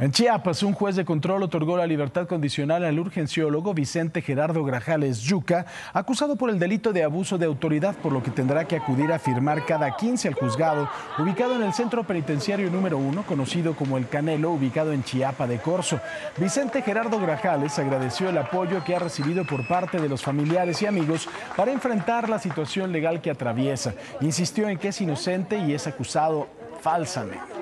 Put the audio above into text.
En Chiapas, un juez de control otorgó la libertad condicional al urgenciólogo Vicente Gerardo Grajales Yuca, acusado por el delito de abuso de autoridad, por lo que tendrá que acudir a firmar cada 15 al juzgado, ubicado en el centro penitenciario número 1, conocido como El Canelo, ubicado en Chiapa de Corzo. Vicente Gerardo Grajales agradeció el apoyo que ha recibido por parte de los familiares y amigos para enfrentar la situación legal que atraviesa. Insistió en que es inocente y es acusado falsamente.